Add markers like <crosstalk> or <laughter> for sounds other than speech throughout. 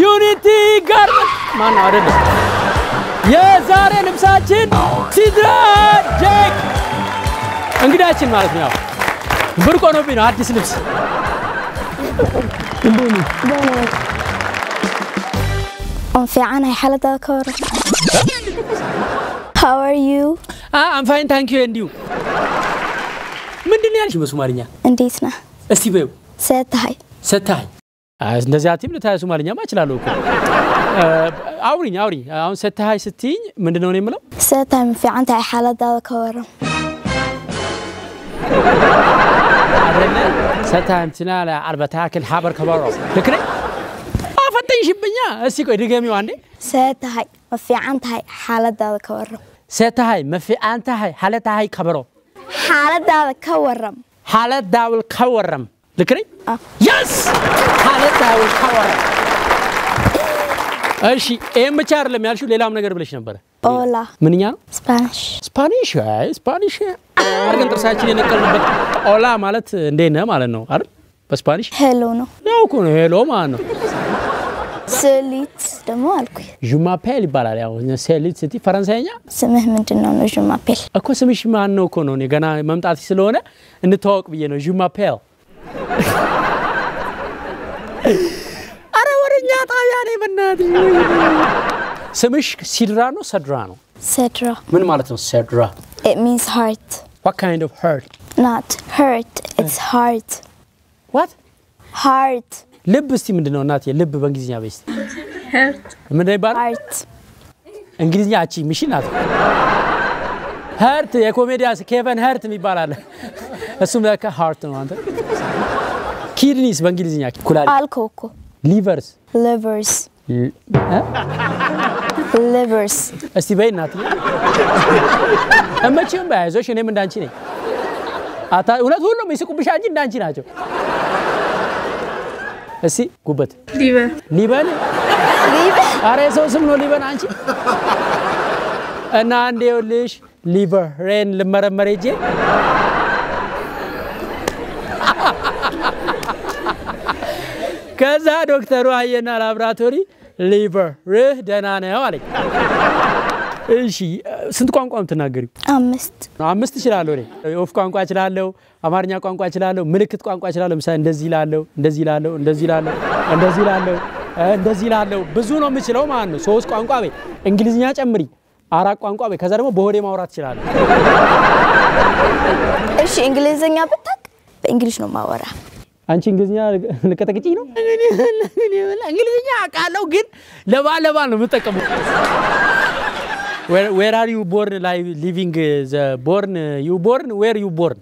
ዩኒቲ ጋርመንት ማን ነው አይደለም። የዛሬ ልብሳችን ሲድራ ጄክ እንግዳችን ማለት ነው። ብርቅ ሆኖብኝ ነው። አዲስ ልብስ። waan fiicanahay ka how are you? እንዲሁ ምንድን ያልሽ በሶማልኛ? እንዴት ነህ? እስቲ በይው። see tahay ሰታኝ እንደዚህ አትይም ልታይ ሶማልኛማ እችላለሁ እኮ። አውሪኝ አውሪኝ። አሁን ሰታሃይ ስትይኝ ምንድን ነው የምለው? ma fiican tahay xaaladaada ka waran አይደለ? አርበታክል ሀበር ከበሮ ልክ ነኝ? አፈጠኝሽብኛ እስቲ ቆይ ድገሚው አንዴ። ma fiican tahay xaaladaada ka waran ሰታሃይ መፊ አንታሃይ ሐለታሃይ ከበሮ xaaladaada ka waran ሐለት ዳውል ከወረም ልክ ነኝ? ከወረም እሺ ይህም ብቻ አይደለም ያልሽው ሌላም ነገር ብለሽ ነበረ። hola ምንኛ ነው? ስፓኒሽ። አይ ስፓኒሽ አድርገን ጥርሳችን የነቀልንበት ኦላ ማለት እንዴት ነህ ማለት ነው አይደል? በስፓኒሽ? hello ነው። ያው እኮ ነው ሄሎ ማለት ነው። ስሊት ደግሞ አልኩኝ። je m'appelle ይባላል። ያው salut ስቲ ፈረንሳይኛ? ስምህ ምንድን ነው? ነው je m'appelle እኮ ስምሽ ማን ነው እኮ ነው። እኔ ገና መምጣት ስለሆነ እንተዋወቅ ብዬ ነው። je m'appelle። <laughs> አረ ወደኛ ጣቢያ ነኝ በእናትሽ። ስምሽ ሲድራ ነው ሰድራ ነው? ሴድራ ምን ማለት ነው ሰድራ? it means heart what kind of hurt not hurt it's heart what heart ልብ እስቲ ምንድን ነው እናቴ? ልብ በእንግሊዝኛ በይ እስቲ ምንድን ነው ይባላል? heart እንግሊዝኛ አቺ ምሽ ናት። heart የኮሜዲያ ኬቨን ሀርት የሚባል አለ። እሱም ለካ heart ነው። አንተ kidney ስ በእንግሊዝኛ ኩላሊት፣ አልከው እኮ። liver ስ? እ? livers እስቲ በይ እናት። እመቼም በያዞሽ እኔም እንዳንቺ ነኝ። አታ እውነት ሁሉም ይስቁብሻ እንጂ እንዳንቺ ናቸው። እስቲ ጉበት። ሊበር ሊበን አረ የሰው ስም ነው ሊበን አንቺ። እና አንድ ይኸውልሽ ሊቨሬን ልመረመር ሄጄ ከዛ ዶክተሩ አየና ላብራቶሪ ሊቨርህ ደህና ነው አለኝ። እሺ ስንት ቋንቋ የምትናገሪው? አምስት አምስት እችላለሁ እኔ የወፍ ቋንቋ እችላለሁ፣ አማርኛ ቋንቋ እችላለሁ፣ ምልክት ቋንቋ እችላለሁ። ምሳሌ እንደዚህ ላለሁ፣ እንደዚህ ላለሁ፣ እንደዚህ ላለሁ፣ እንደዚህ ላለሁ፣ እንደዚህ ላለሁ ብዙ ነው የምችለው ማለት ነው። ሶስት ቋንቋ በይ፣ እንግሊዝኛ ጨምሪ፣ አራት ቋንቋ በይ። ከዛ ደግሞ በሆዴ ማውራት እችላለሁ። እሺ እንግሊዝኛ ብታቅ በእንግሊሽ ነው ማወራ አንቺ እንግሊዝኛ ልቀጠቅጭኝ ነው? እንግሊዝኛ አውቃለሁ ግን ለባል ለባል ነው የምጠቀመው። where are you born like living born you born where you born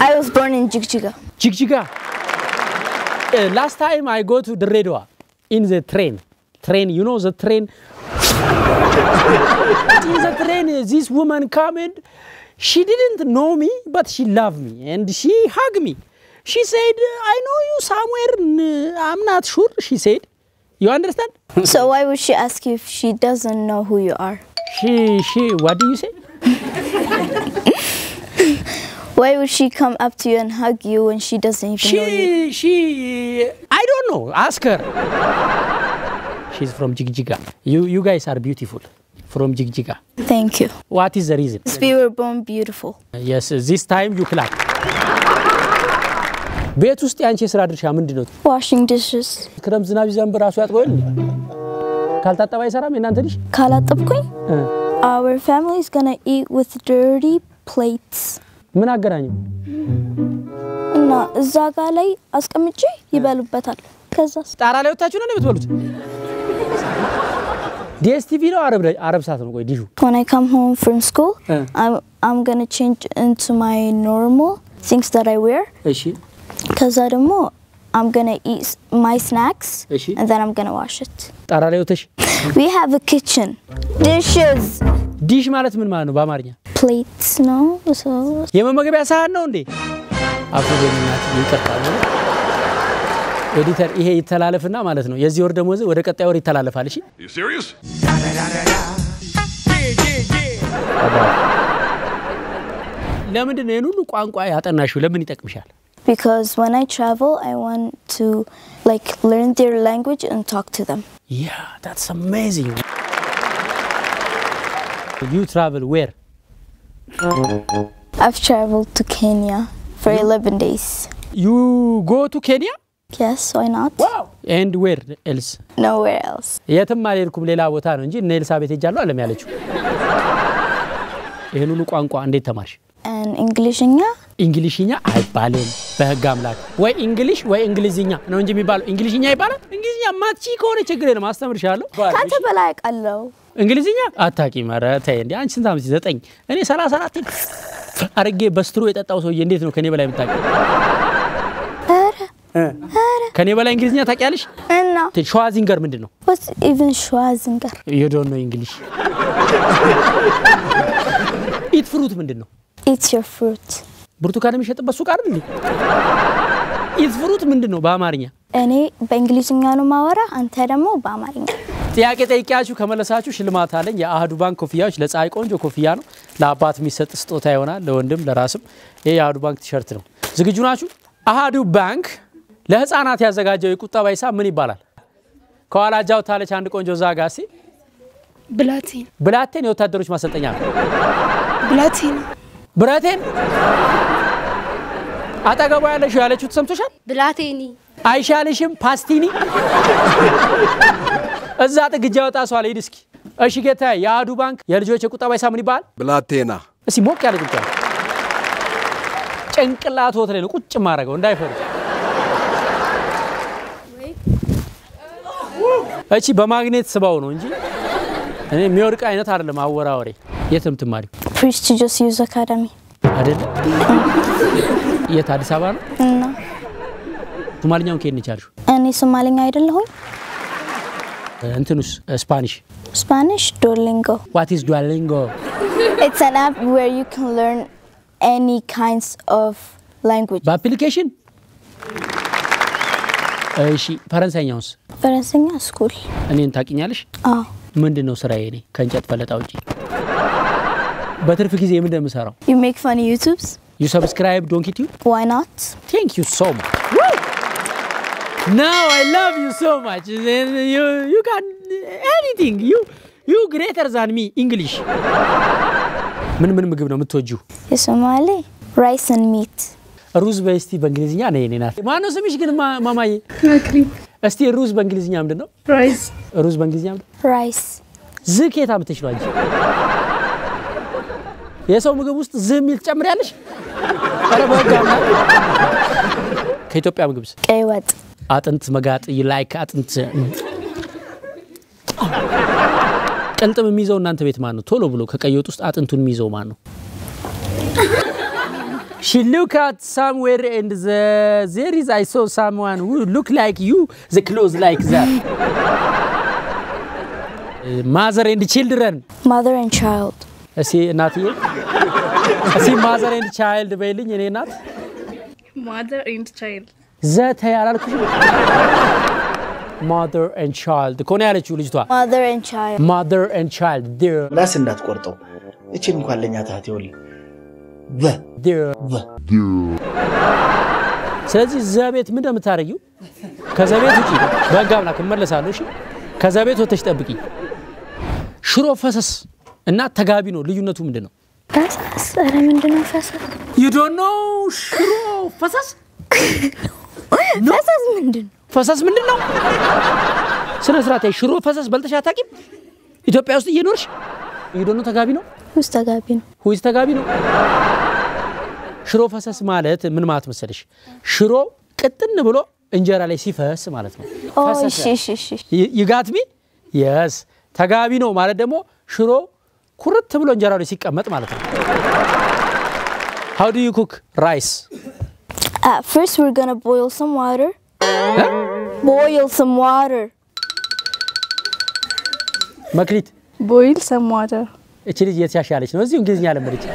I was born in Jigjiga. ጅግጅጋ last time I go to ድሬዳዋ in the train train you know the train in the train this woman camed she didn't know me but she love me and she ሃግ ሚ She said, I know you somewhere, I'm not sure, she said. You understand? so why would she ask you if she doesn't know who you are? She, she, what do you say? <laughs> why would she come up to you and hug you when she doesn't even she, know you? She, she, I don't know, ask her. She's from Jigjiga. You, you guys are beautiful from Jigjiga. Thank you. What is the reason? We were born beautiful. Yes, this time you clap. ቤት ውስጥ የአንቺ የስራ ድርሻ ምንድን ነው? washing dishes ክረምት ዝናብ ሲዘንብ ራሱ ያጥበል ካልታጠበ አይሰራም የእናንተ ልጅ? ካላጠብኩኝ? our family is gonna eat with dirty plates. ምን አገናኘው? እና እዛ ጋ ላይ አስቀምጬ ይበሉበታል። ከዛ ጣራ ላይ ወታችሁ ነው የምትበሉት? ዲኤስቲቪ ነው? አረብ አረብ ሰዓት ነው። ቆይ ዲሹ። When I come home from school Uh. I'm, I'm gonna change into my normal things that I wear. እሺ ከዛ ደግሞ I'm gonna eat my snacks and then I'm gonna wash it ጣራ ላይ ወተሽ we have a kitchen dishes ዲሽ ማለት ምን ማለት ነው በአማርኛ? plates no so የመመገቢያ ሳህን ነው እንዴ? አፉ በሚናት ይቀርጣል። ኤዲተር ይሄ ይተላለፍና ማለት ነው የዚህ ወር ደሞዝ ወደ ቀጣይ ወር ይተላለፋል። እሺ You serious? ለምንድን ነው ይህን ሁሉ ቋንቋ ያጠናሽው? ለምን ይጠቅምሻል? because when I travel, I want to like learn their language and talk to them. Yeah, that's amazing. You travel where? I've traveled to Kenya for 11 days. You go to Kenya? Yes, why not? And where else? Nowhere else. የትም አልሄድኩም ሌላ ቦታ ነው እንጂ እነ ኤልሳቤት ሄጃለሁ አለም ያለችው። ይህን ሁሉ ቋንቋ እንዴት ተማርሽ? And Englishኛ እንግሊሽኛ አይባልም በህግ አምላክ። ወይ እንግሊሽ ወይ እንግሊዝኛ ነው እንጂ የሚባለው እንግሊሽኛ ይባላል። እንግሊዝኛ ማትቺ ከሆነ ችግር የለም አስተምርሻለሁ። ከአንተ በላይ አውቃለሁ። እንግሊዝኛ አታውቂም? ኧረ ተይ እንዴ! አንቺ ስንት ዓመት? ዘጠኝ እኔ ሰላሳ አራት አርጌ በ straw የጠጣው ሰውዬ እንዴት ነው ከኔ በላይ የምታውቂው? ኧረ ከኔ በላይ እንግሊዝኛ ታውቂያለሽ? እና ሸዋዚንገር ምንድን ነው? Schwarzenegger? you don't know English። eat fruit ምንድን ነው? Eat your fruit. ብርቱካን የሚሸጥበት ሱቅ አይደል እንዴ? eat fruit ምንድን ነው በአማርኛ? እኔ በእንግሊዝኛ ነው ማወራ፣ አንተ ደግሞ በአማርኛ። ጥያቄ ጠይቂያችሁ ከመለሳችሁ ሽልማት አለኝ። የአህዱ ባንክ ኮፍያዎች ለፀሐይ ቆንጆ ኮፍያ ነው። ለአባት የሚሰጥ ስጦታ ይሆናል፣ ለወንድም ለራስም። ይህ የአህዱ ባንክ ቲሸርት ነው። ዝግጁ ናችሁ? አህዱ ባንክ ለህፃናት ያዘጋጀው የቁጠባ ሂሳብ ምን ይባላል? ከኋላ እጃውታለች አንድ ቆንጆ ዛጋ ሲ ብላቴን ብላቴን የወታደሮች ማሰልጠኛ ነው። ብላቴን ብረቴን አጠገቧ ያለሽው ያለችው ተሰምቶሻል? ብላቴኒ አይሻልሽም? ፓስቲኒ እዛ ጥግጃ ወጣ ሰው አለ። ሂድ እስኪ። እሺ ጌታ፣ የአህዱ ባንክ የልጆች የቁጠባ ሂሳብ ምን ይባላል? ብላቴና እስኪ ሞቅ ያለ ጭብጨባ። ጭንቅላት ወት ላይ ነው ቁጭ ማድረገው እንዳይፈሩ። እቺ በማግኔት ስባው ነው እንጂ እኔ የሚወድቅ አይነት አይደለም። አወራወሬ የት ነው የምትማሪው? Prestigious Youth Academy አይደለ? <laughs> የት አዲስ አበባ ነው? እና ሶማልኛውን ከየት ነው የቻልሽው? እኔ ሶማሊኛ አይደለሁም። እንትኑስ Spanish Spanish Duolingo. what is Duolingo? It's an app where you can learn any kinds of language. በ application እሺ። ፈረንሳይኛውስ? ፈረንሰኛ school። እኔን ታውቂኛለሽ? አዎ ምንድን ነው ስራዬ? እኔ ከእንጨት ፈለጣ ውጪ በትርፍ ጊዜ ምንድን ነው የምሰራው? You make funny YouTubes? you subscribe Donkey Tube Why not? thank you so much now I love you so much you can anything you you greater than me English ምን ምን ምግብ ነው የምትወጂው? የሶማሌ rice and meat. ሩዝ በይ እስቲ በእንግሊዝኛ ነይ የኔ እናት። ማነው ስምሽ ግን ማማዬ? እስቲ ሩዝ በእንግሊዝኛ ምንድን ነው? rice ሩዝ በእንግሊዝኛ ምንድን ነው? Rice. ዝህ ከየት አምጥተሽ ነው አንቺ? የሰው ምግብ ውስጥ ዝህ የሚል ትጨምሪያለሽ? ኧረ በህግ አምላክ። ከኢትዮጵያ ምግብስ ቀይ ወጥ። አጥንት መጋጥ like አጥንት ቅልጥም የሚይዘው እናንተ ቤት ማን ነው? ቶሎ ብሎ ከቀይ ወጥ ውስጥ አጥንቱን የሚይዘው ማን ነው? She look at somewhere and the, there is I saw someone who look like you the clothes like that mother and children Mother and child. እሲ እናትዬ? እሲ mother and child በይልኝ። የኔ እናት? mother and child። ዘተ ያላልኩሽም mother and child ከሆነ ያለችው ልጅቷ። Mother and child. mother and child there ምላስ እንዳትቆርጠው። እችን እንኳን ለእኛ ታት ይኸውልህ። በ there ስለዚህ እዛ ቤት ምን እንደምታደርጊው ከዛ ቤት ውጪ። አምላክ እመለሳለሁ። እሺ ከዛ ቤት ወተሽ ጠብቂ። ሽሮ ፈሰስ እና ተጋቢ ነው ልዩነቱ ምንድን ነው? ኧረ ምንድን ነው ፈሰስ? you don't know ሽሮ ፈሰስ ፈሰስ ምንድን ነው? ፈሰስ ምንድን ነው? ስነ ስርዓት ሽሮ ፈሰስ በልተሽ አታውቂም? ኢትዮጵያ ውስጥ እየኖርሽ ይዶኖ ተጋቢ ነው ውስጥ ተጋቢ ነው። ሁይዝ ተጋቢ ነው። ሽሮ ፈሰስ ማለት ምን ማለት መሰለሽ? ሽሮ ቅጥን ብሎ እንጀራ ላይ ሲፈስ ማለት ነው። ይጋትሚ የስ ተጋቢ ነው ማለት ደግሞ ሽሮ ኩርት ብሎ እንጀራ ላይ ሲቀመጥ ማለት ነው። ሃው ዱ ዩ ኩክ ራይስ At first we're gonna boil some water. Boil some water. መክሊት ቦይል ሰም ዋተር እቺ ልጅ የተሻሻለች ነው። እዚሁ እንግሊዝኛ ለመደች።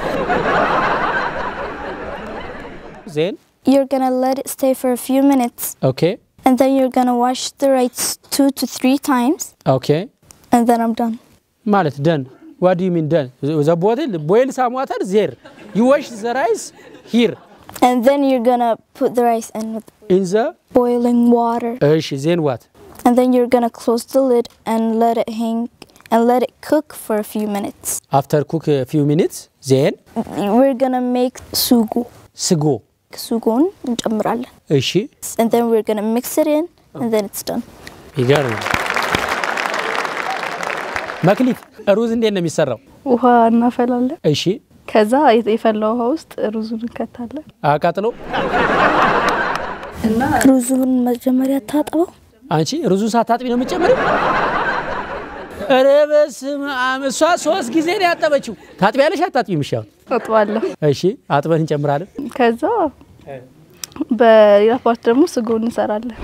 ዜን You're gonna let it stay for a few minutes. ኦኬ And then you're gonna wash the rice two to three times. ኦኬ And then I'm done. ማለት ደን ዋት ዱ ዩ ሚን ደን ዘ ቦትል ቦይል ሳም ዋተር ዜር ዩ ዋሽ ዘ ራይስ ሂር And then you're gonna put the rice in with ኢን ዘ boiling water. እሺ ዜን ዋት And then you're gonna close the lid and let it hang and let it cook for a few minutes. አፍተር ኩክ ፊው ሚኒትስ ዜን We're gonna make sugu. ስጎ Sugun እንጨምራለን። እሺ And then we're gonna mix it in and then it's done. ይገርም መክሊት ሩዝ እንዴት ነው የሚሰራው? ውሃ እናፈላለን። እሺ። ከዛ የፈላ ውሃ ውስጥ ሩዙን እንከታለን። አቃጥሎ? እና ሩዙን መጀመሪያ ታጥበው? አንቺ ሩዙን ሳታጥቢ ነው የምትጨምሪው? ኧረ በስመ አብ! እሷ ሶስት ጊዜ ነው ያጠበችው። ታጥቢያለሽ አታጥቢም? እሺ አጥባለሁ። እሺ አጥበን እንጨምራለን። ከዛ በሌላ part ደግሞ ስጎ እንሰራለን።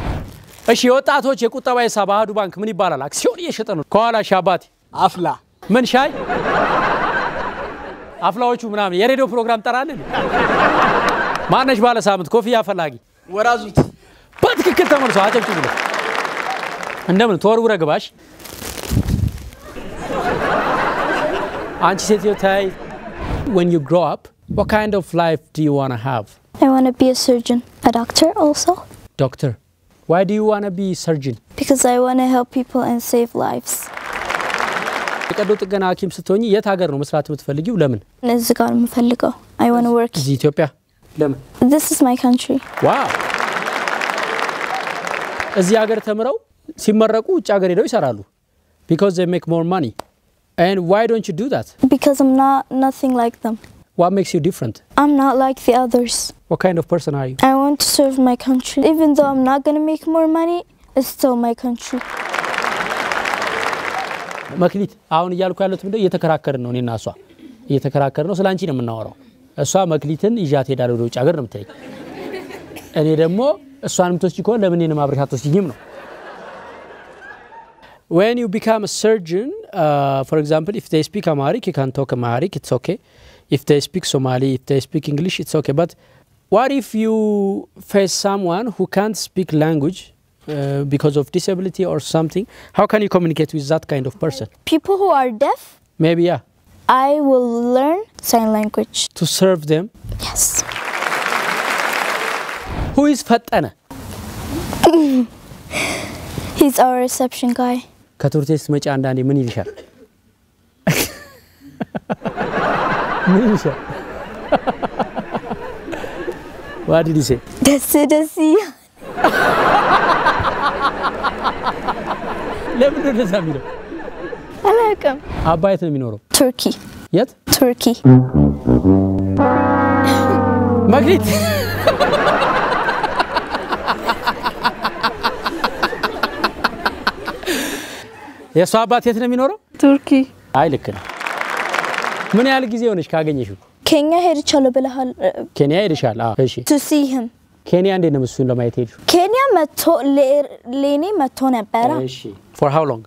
እሺ የወጣቶች የቁጠባ ሂሳብ አህዱ ባንክ ምን ይባላል? አክሲዮን እየሸጠ ነው። ከኋላ ሺ አባቴ አፍላ ምን ሻይ አፍላዎቹ ምናምን የሬዲዮ ፕሮግራም ጠራለን ማነሽ ባለ ሳምንት ኮፍያ ፈላጊ ወራዙት በትክክል ተመልሶ አጨብጭ ብሎ እንደምን ተወርውረ ግባሽ አንቺ ሴትዮ ታይ when you grow up what kind of life do you want to have I want to be a surgeon, a doctor also, doctor why do you want to be surgeon because I want to help people and save lives. የቀዶ ጥገና ሐኪም ስትሆኝ የት ሀገር ነው መስራት የምትፈልጊው ለምን እዚህ ጋር ነው የምፈልገው። I want to work. እዚህ ኢትዮጵያ ለምን This is my country. ዋው እዚህ ሀገር ተምረው ሲመረቁ ውጭ ሀገር ሄደው ይሰራሉ because they make more money and why don't you do that Because I'm not nothing like them. what makes you different I'm not like the others. what kind of person are you I want to serve my country. Even though I'm not going to make more money, it's still my country. መክሊት አሁን እያልኩ ያሉት ምንድነው እየተከራከርን ነው እኔና እሷ እየተከራከርን ነው ስለ አንቺ ነው የምናወራው እሷ መክሊትን ይዣት ሄዳለሁ ወደ ውጭ ሀገር ነው የምትለኝ እኔ ደግሞ እሷን የምትወስጂ ከሆነ ለምን እኔንም አብረሽ አትወስጂኝም ነው when you become a surgeon uh, for example if they speak amharic you can talk amharic it's okay if they speak somali if they speak english it's okay but what if you face someone who can't speak language uh, because of disability or something how can you communicate with that kind of person People who are deaf, maybe yeah I will learn sign language. to serve them Yes. who is ፈጠነ <laughs> He's our reception guy. ከትምህርት ቤት ስትመጪ አንዳንዴ ምን ይልሻል ምን ይልሻል what did he say ደስ ደስ <laughs> እያ- ለምን ነው እንደዛ የሚለው አላውቅም። አባየት ነው የሚኖረው Turkey. የት Turkey. መክሊት የእሷ አባት የት ነው የሚኖረው ቱርኪ አይ ልክ ነው ምን ያህል ጊዜ ሆነች ካገኘሽው ኬንያ ሄድቻለሁ ብለሃል። ኬንያ ሄድሻል አዎ እሺ to see him. ኬንያ እንዴት ነው እሱን ለማየት ሄድሽ ኬንያ መጥቶ ለ- ለእኔ መጥቶ ነበረ እሺ for how long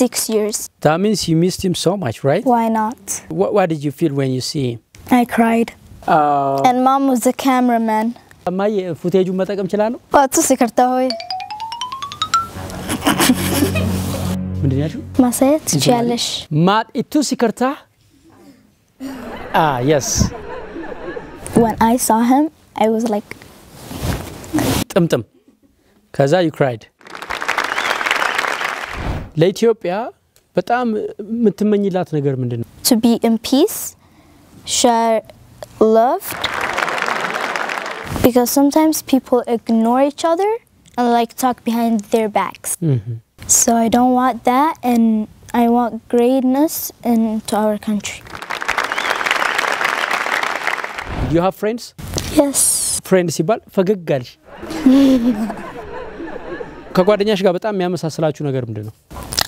six years. that means you missed him so much right Why not? what, what did you feel when you see him I cried. uh, And mom was the cameraman. እማዬ ፉቴጁን መጠቀም እችላለሁ ዋቱ ሲከርታ ሆይ ምንድን ነው ያልሽው ማሳየት ትችያለሽ። ማጥ ኢቱ ሲከርታ ah yes When I saw him, I was like, ጥምጥም ከዛ ዩ ክራይድ ለኢትዮጵያ በጣም የምትመኝላት ነገር ምንድን ነው to be in peace, share love. Because sometimes people ignore each other and like talk behind their backs. So I don't want that, and I want greatness into our country. ዩ ሃቭ ፍሬንድስ Yes. ፍሬንድ ሲባል ፈገግ አልሽ <laughs> ከጓደኛሽ ጋር በጣም የሚያመሳስላችሁ ነገር ምንድን ነው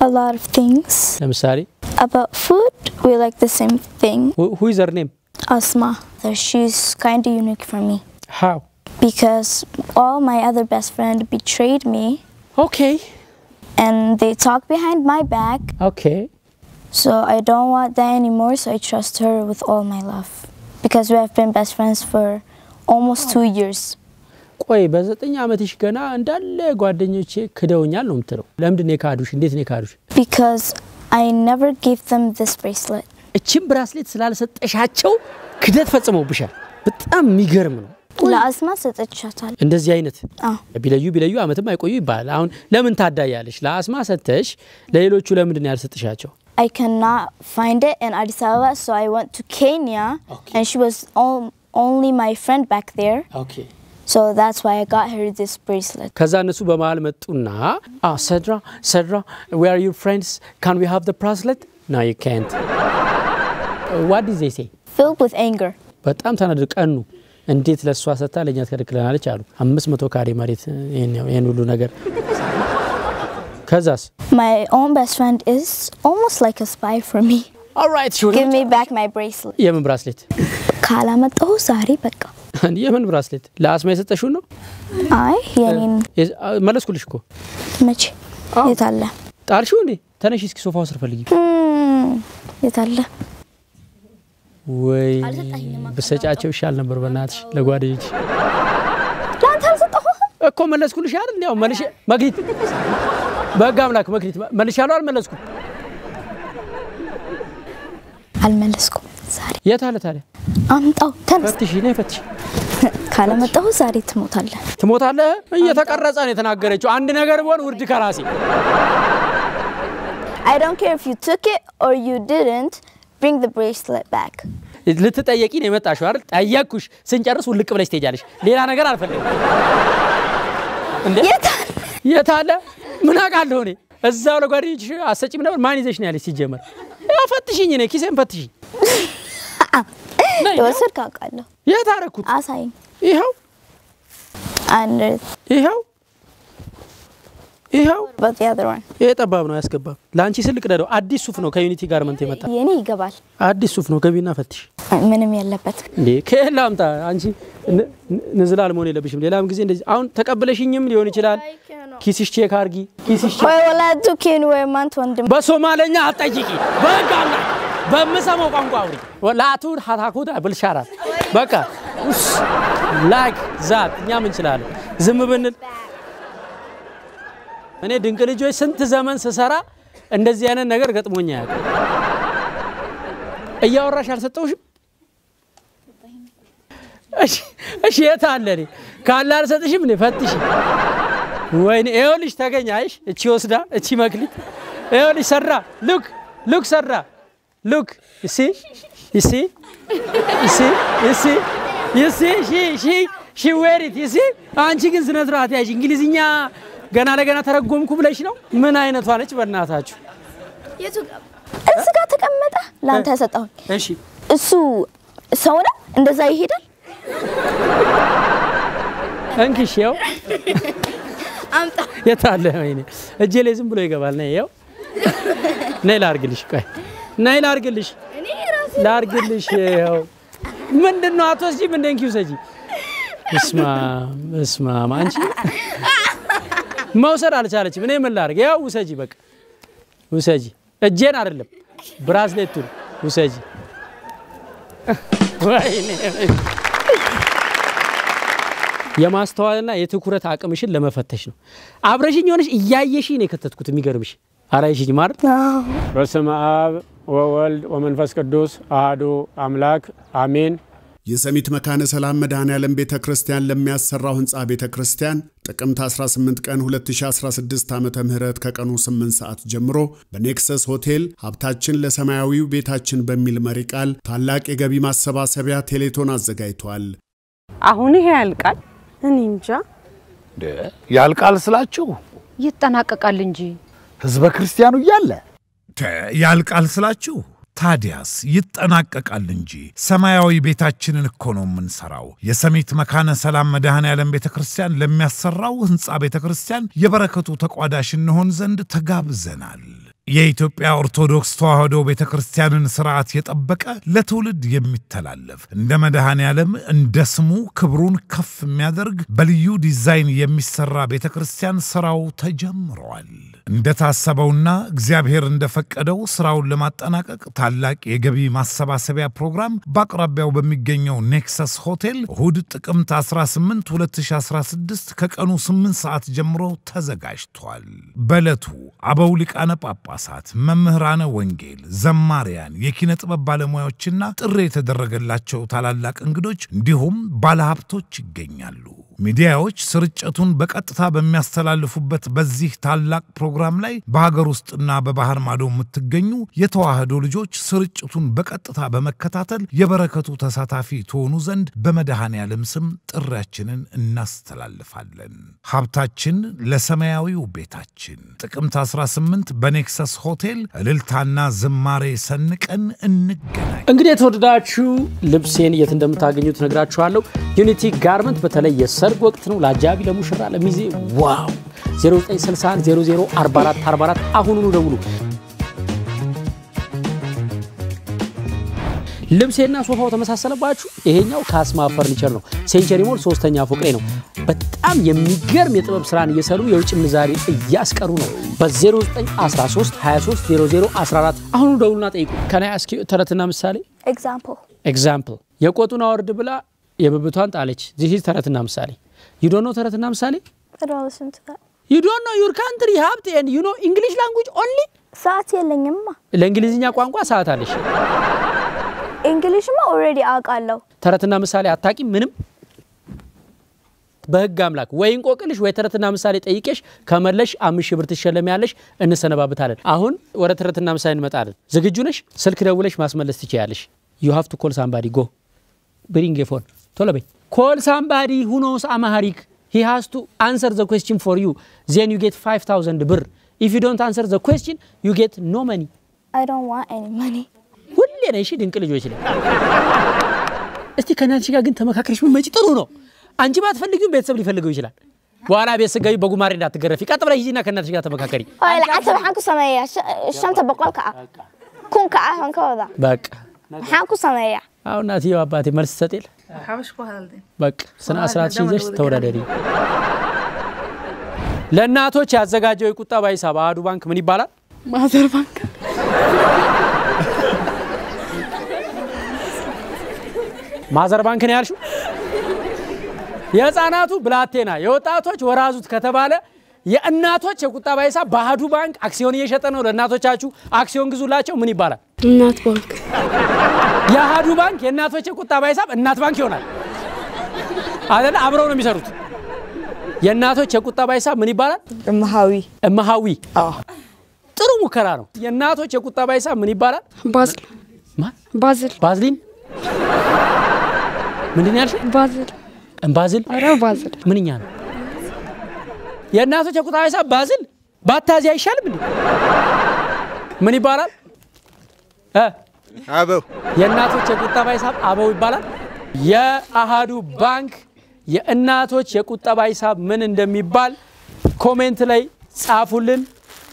A lot of things. ለምሳሌ About food, we like the same thing. ሁ ኢዝ ዘር ኔም Asma, so she's kind of unique for me ሃው because all my other best friend betrayed me ኦኬ and they talk behind my back. ኦኬ So I don't want that anymore. So I trust her with all my love because we have been best friends for almost two years. ቆይ በዘጠኝ ዓመትሽ ገና እንዳለ ጓደኞቼ ክደውኛል ነው የምትለው ለምንድን ነው የካዱሽ እንዴት ነው የካዱሽ Because I never gave them this bracelet. እቺም ብራስሌት ስላልሰጠሻቸው ክደት ፈጽመውብሻል በጣም የሚገርም ነው ለአስማ ሰጠቻታል። እንደዚህ አይነት ቢለዩ ቢለዩ አመትም አይቆዩ ይባላል። አሁን ለምን ታዳያለሽ? ለአስማ ሰተሽ ለሌሎቹ ለምንድን ነው ያልሰጥሻቸው? I cannot find it in Addis Ababa, so I went to Kenya, Okay. and she was on- only my friend back there. So that's why I got her this bracelet. ከዛ እነሱ በመሀል መጡና ah, ሰድራ ሰድራ we are your friends can we have the bracelet no you can't what did they say Filled with anger. በጣም ተናደዱ ቀኑ እንዴት ለእሷ ሰጥታ ለእኛ ትከለክለናለች አሉ አምስት መቶ ካሬ መሬት ይሄን ይሄን ሁሉ ነገር ከዛስ My own best friend is almost like a spy for me. Alright Give me back my bracelet. የምን ብራስሌት? ካላመጣሁ ዛሬ በቃ። የምን ብራስሌት? ለአስማ የሰጠሽውን ነው? አይ የኔን። መለስኩልሽ እኮ። መቼ? የታለ ጣልሽው እንዴ? ተነሽ እስኪ ሶፋው ስር ፈልጊ። Hmm, የታለ ወይ ብሰጫቸው ይሻል ነበር በእናትሽ ለጓደኞች። ለአንተ አልሰጠሁም እኮ መለስኩልሽ አይደል? እንዲያው መልሽ መግሪት በህግ አምላክ መግሪት መልሻለሁ አልመለስኩም አልመለስኩም ዛሬ። የት አለ ታዲያ? አምጣው ተነስ። ፈትሽ ነይ ፈትሽ ካላመጣሁ ዛሬ ትሞታለህ። ትሞታለህ? እየተቀረጸ ነው የተናገረችው። አንድ ነገር ቢሆን ውርድ ከራሴ። I don't care if you took it or you didn't bring the bracelet back. ልትጠየቂ ነው የመጣሽው አይደል? ጠየቅኩሽ ስንጨርስ ውልቅ ብለሽ ትሄጃለሽ። ሌላ ነገር አልፈልግም። እንዴ? የት አለ? ምን አውቃለሁ እኔ? እዛው ለጓደኞችሽ አሰጪም ነበር? ማን ይዘሽ ነው ያለች ሲጀመር ያው ፈትሽኝ እኔ ኪሴን ፈትሽኝ። የወሰድክ አውቃለሁ። የት አደረኩት? አሳይኝ። ይኸው? ይኸው ይኸው ይሄ ጠባብ ነው አያስገባም ለአንቺ ስልቅ ደደው። አዲስ ሱፍ ነው ከዩኒቲ ጋርመንት የመጣ። የኔ ይገባል። አዲስ ሱፍ ነው ገቢና ፈትሽ። ምንም የለበት። እንዴ ከየት ላምጣ? አንቺ ንዝላል መሆን የለብሽም። ሌላም ጊዜ እንደዚህ አሁን ተቀብለሽኝም ሊሆን ይችላል። ኪስሽ check አርጊ ኪስሽ ቼክ ወይ ወላዱ ኬን ወይ ማንት ወንድም። በሶማለኛ አትጠይቂ። አምላክ በምሰማው ቋንቋ አውሪ። ላቱን ሀታኩት ብልሻራት በቃ ላይክ ዛት እኛም እንችላለን። ዝም ብንል እኔ ድንቅ ልጆች ስንት ዘመን ስሰራ እንደዚህ አይነት ነገር ገጥሞኛ ያውቅ እያወራሽ አልሰጠውሽም እሺ የት አለ እኔ ካለ አልሰጥሽም እኔ ፈትሽ ወይኔ ይኸውልሽ ተገኘ አይሽ እቺ ወስዳ እቺ መክሊት ይኸውልሽ ሰራ ሉክ ሉክ ሰራ ሉክ ይሲ ይሲ ይሲ ይሲ ይሲ ሺ ሺ ሺ ዌሪት ይሲ አንቺ ግን ስነ ስርዓት ያዥ እንግሊዝኛ ገና ለገና ተረጎምኩ ብለሽ ነው? ምን አይነቷ ነች በእናታችሁ? እዚህ ጋር ተቀመጠ? ለአንተ ያሰጠሁኝ። እሺ። እሱ ሰው ነው? እንደዛ ይሄዳል? እንኪሽ ይኸው የት አለ? ወይኔ። እጄ ላይ ዝም ብሎ ይገባል። ነይ ይኸው ነይ ላርግልሽ ቆይ። ነይ ላርግልሽ ላርግልሽ ይኸው ምንድን ነው አትወስጂም እንደ እንኪ ውሰጂ እስማ እስማ አንቺ መውሰድ አልቻለችም እኔ ምን ላርግ ያው ውሰጂ በቃ ውሰጂ እጄን አይደለም ብራስሌቱን ውሰጂ የማስተዋልና የትኩረት አቅምሽን ለመፈተሽ ነው። አብረሽኝ የሆነሽ እያየሽ ነው የከተትኩት። የሚገርምሽ አራይሽኝ ማለት በስመ አብ ወወልድ ወመንፈስ ቅዱስ አህዱ አምላክ አሜን። የሰሚት መካነ ሰላም መድኃኔ ዓለም ቤተ ክርስቲያን ለሚያሰራው ህንፃ ቤተ ክርስቲያን ጥቅምት 18 ቀን 2016 ዓ ም ከቀኑ 8 ሰዓት ጀምሮ በኔክሰስ ሆቴል ሀብታችን ለሰማያዊው ቤታችን በሚል መሪ ቃል ታላቅ የገቢ ማሰባሰቢያ ቴሌቶን አዘጋጅቷል። አሁን ይሄ ያልቃል። እኔ እንጃ። ያልቃል ስላችሁ? ይጠናቀቃል እንጂ። ህዝበ ክርስቲያኑ እያለ? ያልቃል ስላችሁ ታዲያስ ይጠናቀቃል እንጂ ሰማያዊ ቤታችንን እኮ ነው የምንሰራው። የሰሚት መካነ ሰላም መድኃኔ ዓለም ቤተ ክርስቲያን ለሚያሰራው ህንፃ ቤተ ክርስቲያን የበረከቱ ተቋዳሽ እንሆን ዘንድ ተጋብዘናል። የኢትዮጵያ ኦርቶዶክስ ተዋሕዶ ቤተ ክርስቲያንን ስርዓት የጠበቀ ለትውልድ የሚተላለፍ እንደ መድኃኔ ዓለም እንደ ስሙ ክብሩን ከፍ የሚያደርግ በልዩ ዲዛይን የሚሰራ ቤተ ክርስቲያን ስራው ተጀምሯል። እንደታሰበውና እግዚአብሔር እንደፈቀደው ስራውን ለማጠናቀቅ ታላቅ የገቢ ማሰባሰቢያ ፕሮግራም በአቅራቢያው በሚገኘው ኔክሰስ ሆቴል እሁድ ጥቅምት 18 2016 ከቀኑ 8 ሰዓት ጀምሮ ተዘጋጅቷል። በዕለቱ አበው ሊቃነ ጳጳሳት ጳጳሳት፣ መምህራነ ወንጌል፣ ዘማሪያን፣ የኪነ ጥበብ ባለሙያዎችና ጥሪ የተደረገላቸው ታላላቅ እንግዶች እንዲሁም ባለሀብቶች ይገኛሉ። ሚዲያዎች ስርጭቱን በቀጥታ በሚያስተላልፉበት በዚህ ታላቅ ፕሮግራም ላይ በሀገር ውስጥና በባህር ማዶ የምትገኙ የተዋህዶ ልጆች ስርጭቱን በቀጥታ በመከታተል የበረከቱ ተሳታፊ ትሆኑ ዘንድ በመድኃኔ ዓለም ስም ጥሪያችንን እናስተላልፋለን። ሀብታችን ለሰማያዊው ቤታችን ጥቅምት 18 በኔክሰስ ሆቴል እልልታና ዝማሬ ሰንቀን እንገናኝ። እንግዲህ የተወደዳችሁ ልብሴን የት እንደምታገኙት ነግራችኋለሁ። ዩኒቲ ጋርመንት በተለይ የሰርግ ወቅት ነው። ለአጃቢ፣ ለሙሽራ፣ ለሚዜ ዋው 0961 00 44 44 አሁኑኑ ደውሉ። ልብሴና ሶፋው ተመሳሰለባችሁ? ይሄኛው ካስማ ፈርኒቸር ነው። ሴንቸሪ ሞል ሶስተኛ ፎቅ ላይ ነው። በጣም የሚገርም የጥበብ ስራን እየሰሩ የውጭ ምንዛሬ እያስቀሩ ነው። በ0913 23 00 14 አሁኑ ደውሉና ጠይቁ። can I ask you ተረትና ምሳሌ Example. example የቆጡን አወርድ ብላ የብብቷን ጣለች። ዚህ ተረትና ምሳሌ you don't know ተረትና ምሳሌ. you don't know your country ሀብት and you know English language only ሰዓት የለኝማ። ለእንግሊዝኛ ቋንቋ ሰዓት አለሽ። English ማ already አውቃለሁ። ተረትና ምሳሌ አታቂም ምንም በህግ አምላክ ወይ እንቆቅልሽ ወይ ተረትና ምሳሌ ጠይቄሽ ከመለሽ አምስት ሺህ ብር ትሸለሚያለሽ። እንሰነባብታለን። አሁን ወደ ተረትና ምሳሌ እንመጣለን። ዝግጁ ነሽ? ስልክ ደውለሽ ማስመለስ ትችያለሽ። you have to call somebody go bring phone ቶሎ በይ። call somebody who knows Amharic he has to answer the question for you then you get 5000 ብር if you don't answer the question you get no money። I don't want any money. ሁሌ ነሽ ድንቅ ልጆች ላይ እስቲ ከእናትሽ ጋር ግን ተመካከርሽ ብትመጪ ጥሩ ነው። አንቺ ባትፈልጊውም ቤተሰብ ሊፈልገው ይችላል። በኋላ ቤት ስገቢ በጉማሬ እንዳትገረፊ። ቀጥ ብለሽ ሂጂና ከእናትሽ ጋር ተመካከሪ። Hooyo lacagta maxaan ku sameeyaa Sh- shanta boqolka ah kunka ah waan ka wadaa በቃ maxaan ku sameeyaa አሁን እናትዬው አባቴ መልስ የለ በቃ ስነ ስርዓት ይዘሽ ተወዳደሪ። ለእናቶች ያዘጋጀው የቁጠባ ሂሳብ አህዱ ባንክ ምን ይባላል? mother ባንክ mother ባንክ ነው ያልሽው? የህፃናቱ ብላቴና የወጣቶች ወራዙት ከተባለ የእናቶች የቁጠባ ሂሳብ በአህዱ ባንክ አክሲዮን እየሸጠ ነው። ለእናቶቻችሁ አክሲዮን ግዙላቸው። ምን ይባላል? እናት ባንክ የአህዱ ባንክ የእናቶች የቁጠባ ሂሳብ እናት ባንክ ይሆናል አይደለ? አብረው ነው የሚሰሩት። የእናቶች የቁጠባ ሂሳብ ምን ይባላል? እምሃዊ እመሃዊ። ጥሩ ሙከራ ነው። የእናቶች የቁጠባ ሂሳብ ምን ይባላል? ባዝል ማን? ባዝል ባዝሊን ምንድን ነው ያልሽው? ባዝል ኧረ ባዝል ምንኛ ነው? የእናቶች የቁጠባ ሂሳብ ባዝል ባታዚ አይሻልም እንዴ? ምን ይባላል? አበው የእናቶች የቁጠባ ሂሳብ አበው ይባላል። የአሃዱ ባንክ የእናቶች የቁጠባ ሂሳብ ምን እንደሚባል comment ላይ ጻፉልን።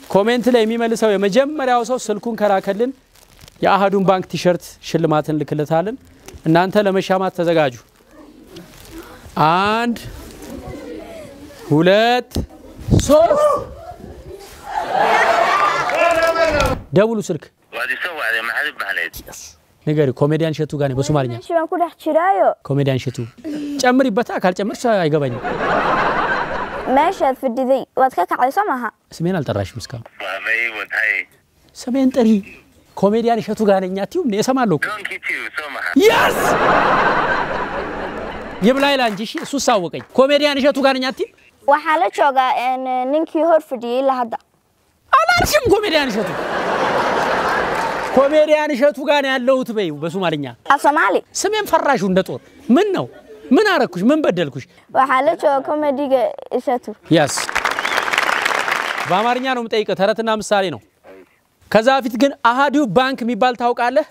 comment ላይ የሚመልሰው የመጀመሪያው ሰው ስልኩን ከላከልን የአሃዱን ባንክ ቲሸርት ሽልማትን ልክለታለን። እናንተ ለመሻማት ተዘጋጁ። አንድ ሁለት ሶስት ደውሉ ስልክ ንገሪ። ኮሜዲያን እሸቱ ጋር በሶማልኛ ኮሜዲያን እሸቱ ጨምሪበታ። ካልጨመርሽ አይገባኝም። waad ka kacday soo maaha ስሜን አልጠራሽም እስካሁን። ስሜን ጥሪ። ኮሜዲያን እሸቱ ጋር ነኝ አትይውም? እኔ እሰማለሁ እኮ። የስ ላንቺ። እሺ እሱ ሳወቀኝ። ኮሜዲያን እሸቱ ጋር ነኝ አትይም? waxaa la joogaa ninkii hor fadhiyey ilaa hadda አላልሽም? ኮሜዲያን እሸቱ ኮሜዲያን እሸቱ ጋር ነው ያለሁት በይው በሶማልኛ። soomaali ስሜን ፈራሹ እንደ ጦር። ምን ነው? ምን አረኩሽ? ምን በደልኩሽ? jooga comediga ishatu ያስ በአማርኛ ነው የምጠይቀው፣ ተረትና ምሳሌ ነው። ከዛ በፊት ግን አሃዱ ባንክ የሚባል ታውቃለህ?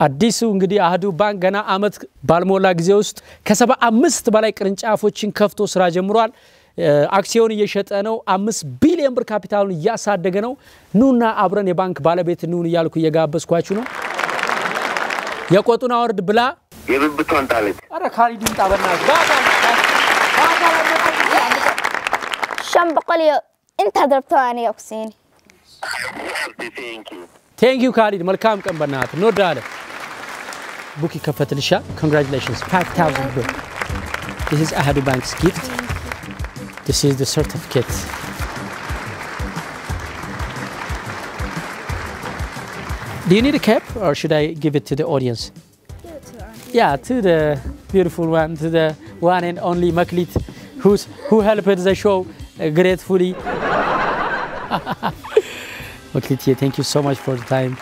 አዲሱ እንግዲህ አህዱ ባንክ ገና አመት ባልሞላ ጊዜ ውስጥ ከሰባ አምስት በላይ ቅርንጫፎችን ከፍቶ ስራ ጀምሯል። አክሲዮን እየሸጠ ነው። አምስት ቢሊዮን ብር ካፒታሉን እያሳደገ ነው። ኑና አብረን የባንክ ባለቤት ኑን እያልኩ እየጋበዝኳችሁ ነው። የቆጡን አወርድ ብላ የብብቷን ጣለች። ኧረ ካሊድ ይምጣ በእናትህ። ቴንክ ዩ ካሊድ፣ መልካም ቀን በእናትህ እንወዳለን። ቡክ ይከፈትልሻ። ኮንግራቹሌሽንስ 5000 ብር። This is Ahadu Bank's gift. This is the certificate. Do you need a cap or should I give it to the audience? Yeah, to the beautiful one, to the one and only Maklit, who's, who helped the show gratefully. <laughs> Maklit, thank you so much for the time.